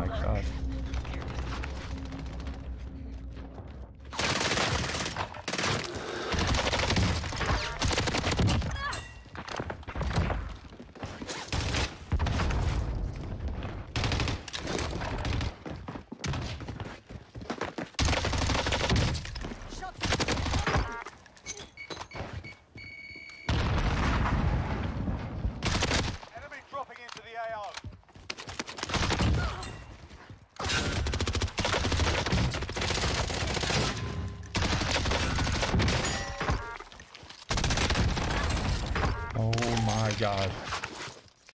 my god. my god.